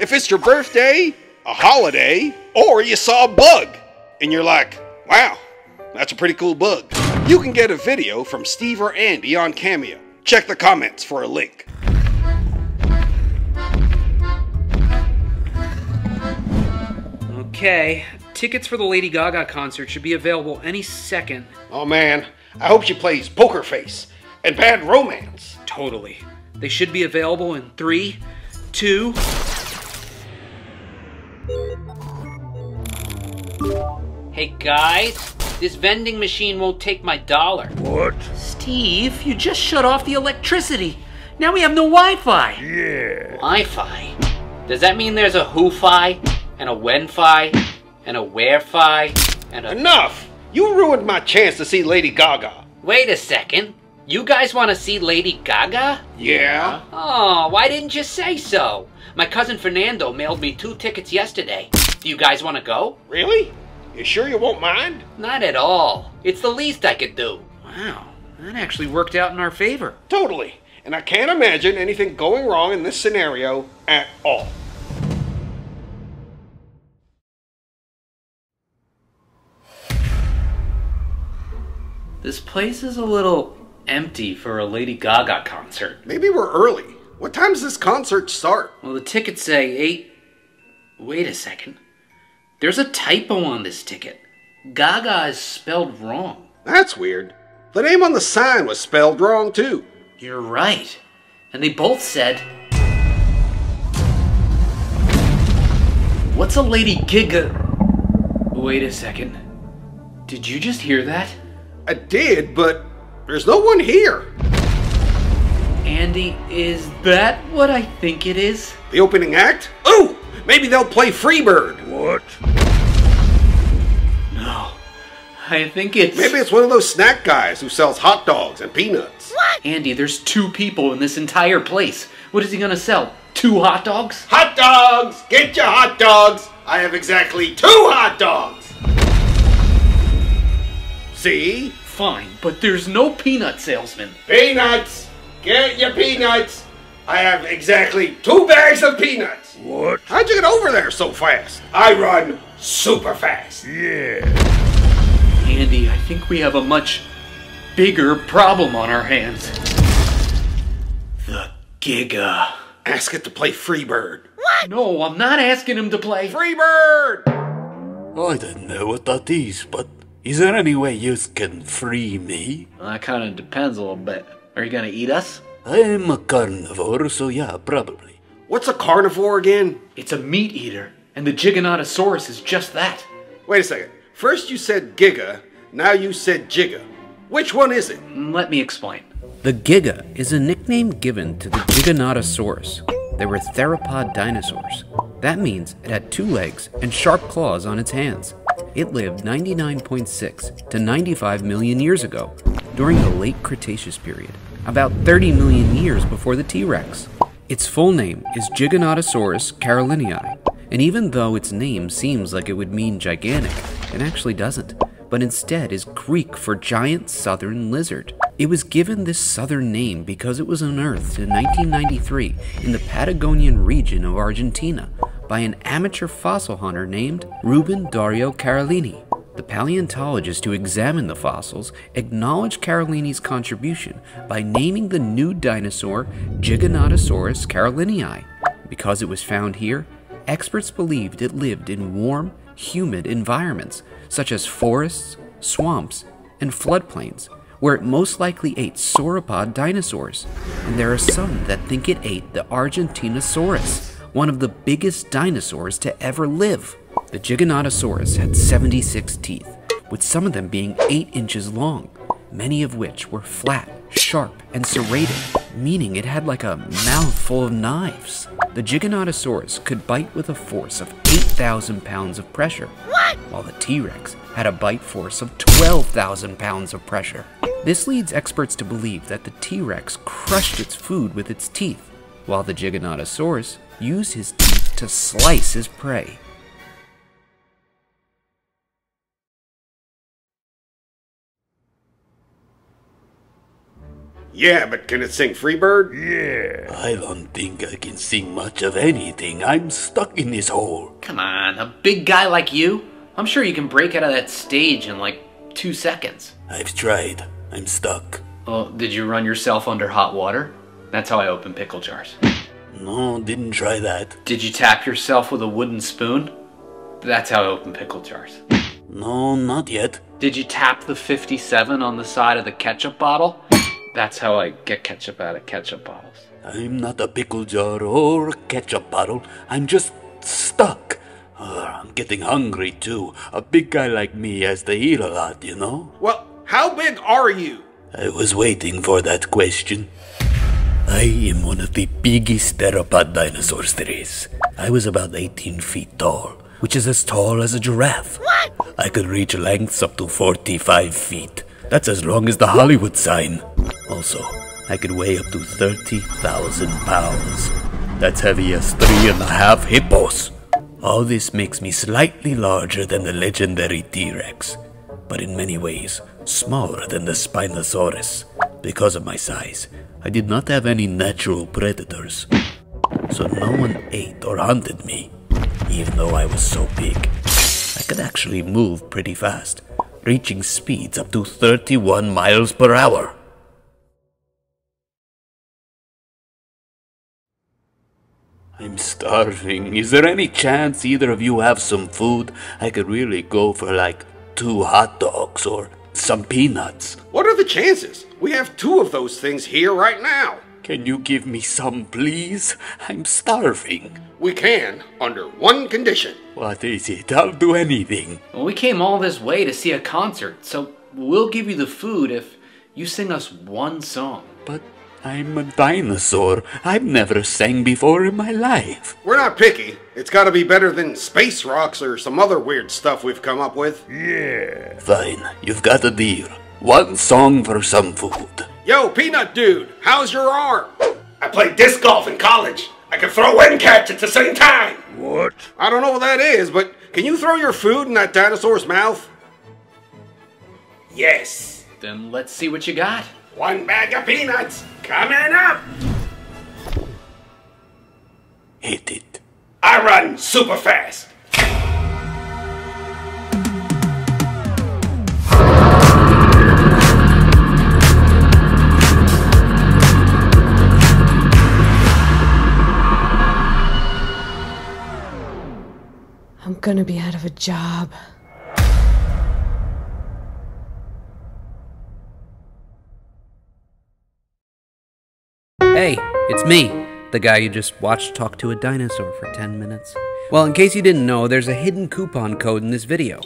If it's your birthday, a holiday, or you saw a bug and you're like, wow, that's a pretty cool bug, you can get a video from Steve or Andy on Cameo. Check the comments for a link. Okay, tickets for the Lady Gaga concert should be available any second. Oh man, I hope she plays Poker Face and Bad Romance. Totally. They should be available in three, two. Hey guys, this vending machine won't take my dollar. What? Steve, you just shut off the electricity. Now we have no Wi Fi. Yeah. Wi Fi? Does that mean there's a Who Fi, and a When Fi, and a Where Fi, and a. Enough! You ruined my chance to see Lady Gaga. Wait a second. You guys want to see Lady Gaga? Yeah? Oh, why didn't you say so? My cousin Fernando mailed me two tickets yesterday. Do you guys want to go? Really? You sure you won't mind? Not at all. It's the least I could do. Wow, that actually worked out in our favor. Totally. And I can't imagine anything going wrong in this scenario at all. This place is a little empty for a Lady Gaga concert. Maybe we're early. What time does this concert start? Well, the tickets say 8. Wait a second. There's a typo on this ticket. Gaga is spelled wrong. That's weird. The name on the sign was spelled wrong too. You're right. And they both said. What's a Lady Giga? Wait a second. Did you just hear that? I did, but there's no one here. Andy, is that what I think it is? The opening act? Oh, maybe they'll play Freebird. What? No. I think it's. Maybe it's one of those snack guys who sells hot dogs and peanuts. Andy, there's two people in this entire place. What is he gonna sell? Two hot dogs? Hot dogs! Get your hot dogs! I have exactly two hot dogs! See? Fine, but there's no peanut salesman. Peanuts! Get your peanuts! I have exactly two bags of peanuts! What? How'd you get over there so fast? I run super fast. Yeah. Andy, I think we have a much bigger problem on our hands. The Giga. Ask it to play Freebird. What? No, I'm not asking him to play. Freebird! I don't know what that is, but is there any way you can free me? Well, that kind of depends a little bit. Are you gonna eat us? I'm a carnivore, so yeah, probably. What's a carnivore again? It's a meat eater, and the Giganotosaurus is just that. Wait a second. First you said Giga, now you said Jigga. Which one is it? Mm, let me explain. The Giga is a nickname given to the Giganotosaurus. They were theropod dinosaurs. That means it had two legs and sharp claws on its hands. It lived 99.6 to 95 million years ago, during the late Cretaceous period, about 30 million years before the T Rex. Its full name is Giganotosaurus carolinii, and even though its name seems like it would mean gigantic, it actually doesn't, but instead is Greek for giant southern lizard. It was given this southern name because it was unearthed in 1993 in the Patagonian region of Argentina by an amateur fossil hunter named Ruben Dario Carolini. The paleontologist who examined the fossils acknowledged Carolini's contribution by naming the new dinosaur Giganotosaurus carolinii. Because it was found here, experts believed it lived in warm, humid environments such as forests, swamps, and floodplains, where it most likely ate sauropod dinosaurs. And there are some that think it ate the Argentinosaurus, one of the biggest dinosaurs to ever live. The Giganotosaurus had 76 teeth, with some of them being 8 inches long, many of which were flat, sharp, and serrated, meaning it had like a mouthful of knives. The Giganotosaurus could bite with a force of 8,000 pounds of pressure, while the T Rex had a bite force of 12,000 pounds of pressure. This leads experts to believe that the T Rex crushed its food with its teeth, while the Giganotosaurus used his teeth to slice his prey. Yeah, but can it sing Freebird? Yeah. I don't think I can sing much of anything. I'm stuck in this hole. Come on, a big guy like you? I'm sure you can break out of that stage in like two seconds. I've tried. I'm stuck. Well, did you run yourself under hot water? That's how I open pickle jars. No, didn't try that. Did you tap yourself with a wooden spoon? That's how I open pickle jars. No, not yet. Did you tap the 57 on the side of the ketchup bottle? That's how I get ketchup out of ketchup bottles. I'm not a pickle jar or a ketchup bottle. I'm just stuck. Ugh, I'm getting hungry too. A big guy like me has to eat a lot, you know? Well, how big are you? I was waiting for that question. I am one of the biggest theropod dinosaurs there is. I was about 18 feet tall, which is as tall as a giraffe. What? I could reach lengths up to 45 feet. That's as long as the Hollywood sign. Also, I could weigh up to 30,000 pounds. That's heavy as three and a half hippos. All this makes me slightly larger than the legendary T-Rex, but in many ways smaller than the Spinosaurus. Because of my size, I did not have any natural predators, so no one ate or hunted me, even though I was so big. I could actually move pretty fast, reaching speeds up to 31 miles per hour. I'm starving. Is there any chance either of you have some food? I could really go for like two hot dogs or some peanuts. What are the chances? We have two of those things here right now. Can you give me some, please? I'm starving. We can, under one condition. What is it? I'll do anything. Well, we came all this way to see a concert, so we'll give you the food if you sing us one song. But I'm a dinosaur. I've never sang before in my life. We're not picky. It's gotta be better than space rocks or some other weird stuff we've come up with. Yeah. Fine, you've got a deal. One song for some food. Yo, Peanut Dude, how's your arm? I played disc golf in college. I can throw and catch at the same time. What? I don't know what that is, but can you throw your food in that dinosaur's mouth? Yes. Then let's see what you got. One bag of peanuts coming up. Hit it. I run super fast. I'm gonna be out of a job. Hey, it's me, the guy you just watched talk to a dinosaur for 10 minutes. Well, in case you didn't know, there's a hidden coupon code in this video.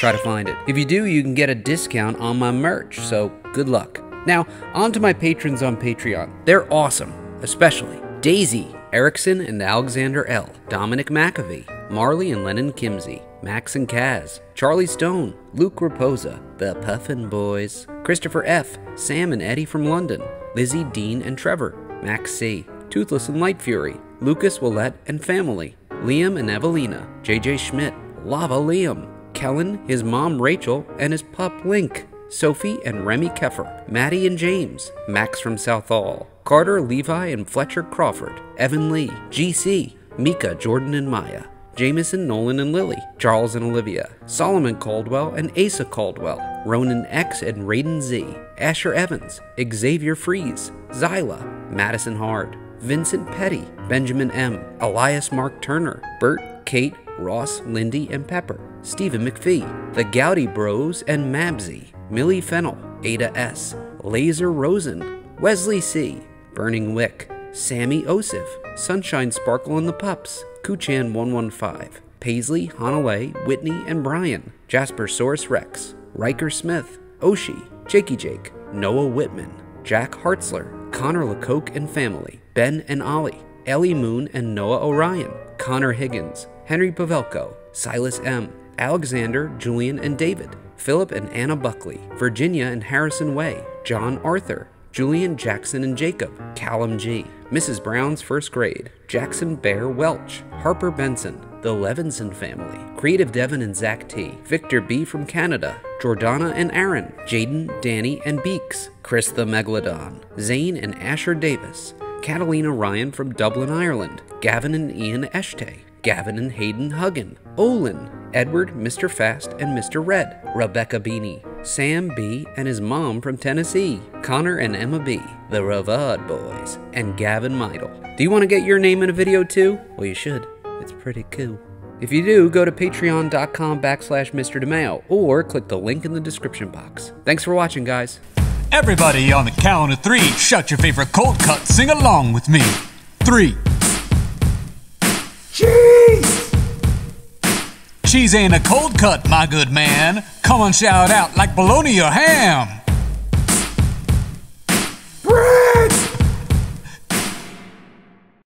Try to find it. If you do, you can get a discount on my merch, so good luck. Now, on to my patrons on Patreon. They're awesome, especially Daisy, Erickson and Alexander L., Dominic McAvee, Marley and Lennon Kimsey, Max and Kaz, Charlie Stone, Luke Raposa, The Puffin Boys, Christopher F., Sam and Eddie from London, Lizzie, Dean, and Trevor, Max C., Toothless and Light Fury, Lucas Willette and family, Liam and Evelina, JJ Schmidt, Lava Liam, Kellen, his mom Rachel, and his pup Link, Sophie and Remy Keffer, Maddie and James, Max from Southall, Carter, Levi, and Fletcher Crawford, Evan Lee, GC, Mika, Jordan, and Maya, Jameson, Nolan, and Lily, Charles and Olivia, Solomon Caldwell and Asa Caldwell, Ronan X and Raiden Z, Asher Evans, Xavier Fries, Zyla, Madison Hard, Vincent Petty, Benjamin M., Elias Mark Turner, Bert, Kate, Ross, Lindy, and Pepper, Stephen McPhee, The Gowdy Bros, and Mabsy, Millie Fennel, Ada S., Laser Rosen, Wesley C., Burning Wick, Sammy Osif, Sunshine Sparkle and the Pups, Kuchan 115, Paisley, Hanalei, Whitney, and Brian, Jasper Source Rex, Riker Smith, Oshi, Jakey Jake, Noah Whitman, Jack Hartzler, Connor LeCoque and family, Ben and Ollie, Ellie Moon and Noah Orion, Connor Higgins, Henry Pavelko, Silas M., Alexander, Julian, and David, Philip and Anna Buckley, Virginia and Harrison Way, John Arthur, Julian Jackson and Jacob, Callum G, Mrs. Brown's first grade, Jackson Bear Welch, Harper Benson, the Levinson family, Creative Devon and Zach T, Victor B from Canada, Jordana and Aaron, Jaden, Danny, and Beeks, Chris the Megalodon, Zane and Asher Davis, Catalina Ryan from Dublin, Ireland, Gavin and Ian Eshtay, Gavin and Hayden Huggin, Olin, Edward, Mr. Fast, and Mr. Red, Rebecca Beanie, Sam B. and his mom from Tennessee, Connor and Emma B., the Ravad Boys, and Gavin Meidel. Do you want to get your name in a video too? Well, you should. It's pretty cool. If you do, go to patreon.com backslash Mr. DeMaio or click the link in the description box. Thanks for watching, guys. Everybody on the count of three, shut your favorite cold cut, sing along with me. Three. Cheese! Cheese ain't a cold cut, my good man. Come on, shout out like bologna or ham.